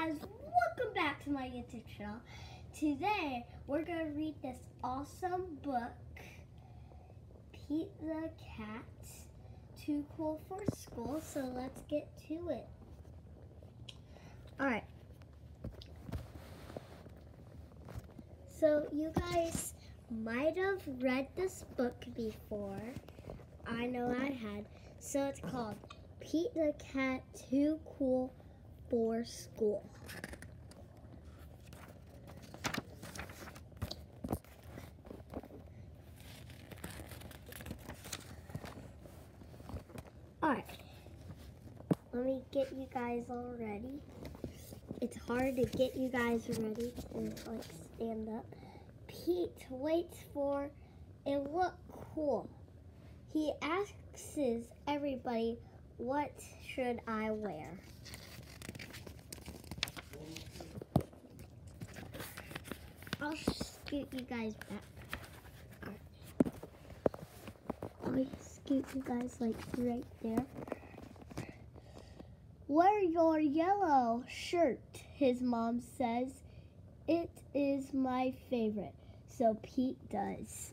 guys, welcome back to my YouTube channel. Today we're gonna read this awesome book, Pete the Cat, Too Cool for School. So let's get to it. Alright. So you guys might have read this book before. I know I had. So it's called Pete the Cat Too Cool for School. Alright. Let me get you guys all ready. It's hard to get you guys ready to like stand up. Pete waits for a look cool. He asks everybody, what should I wear? I'll scoot you guys back. I'll scoot you guys like right there. Wear your yellow shirt, his mom says. It is my favorite. So Pete does.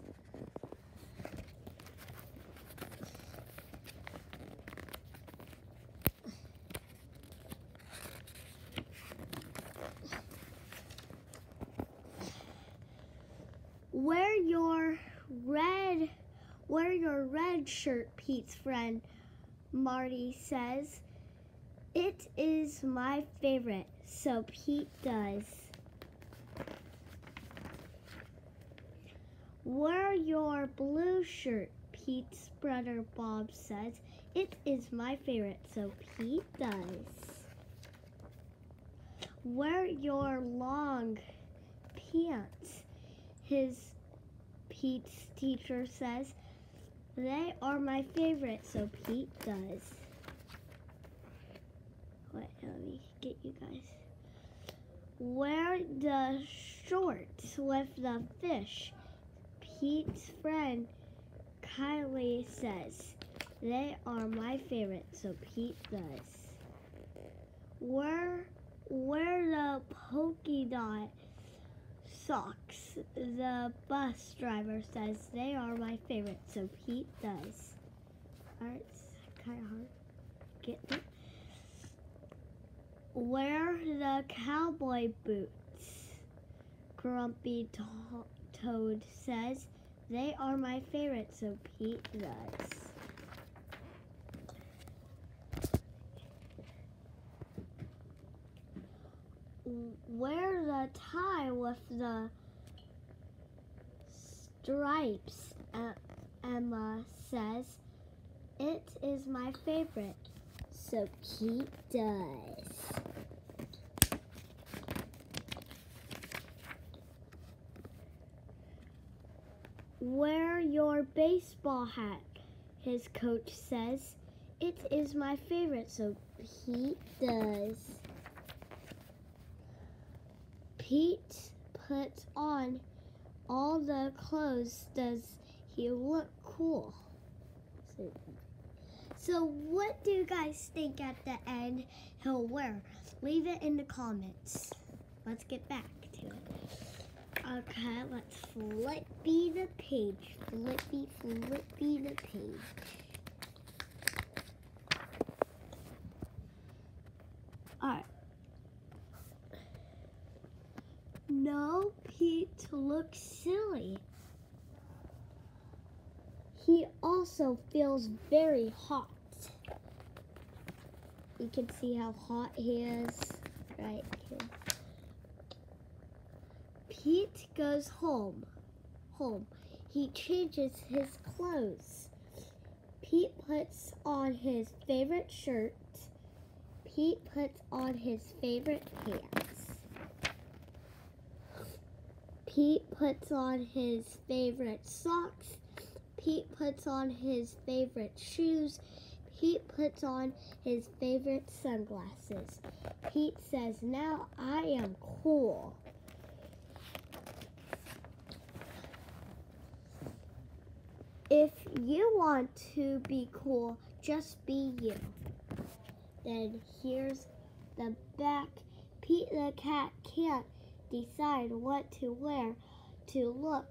Wear your red, wear your red shirt, Pete's friend Marty says. It is my favorite, so Pete does. Wear your blue shirt, Pete's brother Bob says. It is my favorite, so Pete does. Wear your long pants, his Pete's teacher says. They are my favorite, so Pete does. Wait, let me get you guys. Wear the shorts with the fish. Pete's friend Kylie says. They are my favorite, so Pete does. Wear, wear the polka dot socks. The bus driver says they are my favorite, so Pete does. It's kind of hard. Get it? Wear the cowboy boots. Grumpy to Toad says they are my favorite, so Pete does. Wear the tie with the stripes, uh, Emma says. It is my favorite, so Pete does. Wear your baseball hat, his coach says. It is my favorite, so Pete does. Pete puts on all the clothes. Does he look cool? So, what do you guys think at the end he'll wear? Leave it in the comments. Let's get back to it. Okay, let's flippy the page. Flippy, flippy the page. Alright. No, Pete looks silly. He also feels very hot. You can see how hot he is right here. Pete goes home. Home. He changes his clothes. Pete puts on his favorite shirt. Pete puts on his favorite pants. Pete puts on his favorite socks. Pete puts on his favorite shoes. Pete puts on his favorite sunglasses. Pete says, now I am cool. If you want to be cool, just be you. Then here's the back Pete the cat can't decide what to wear to look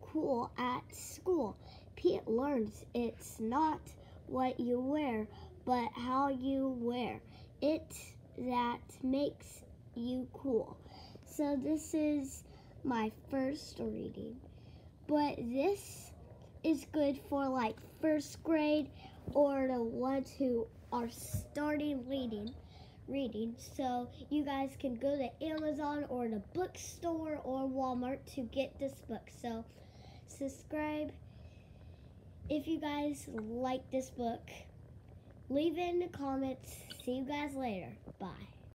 cool at school. Pete learns it's not what you wear, but how you wear it that makes you cool. So this is my first reading. But this is good for like first grade or the ones who are starting reading reading. So you guys can go to Amazon or the bookstore or Walmart to get this book. So subscribe if you guys like this book. Leave it in the comments. See you guys later. Bye.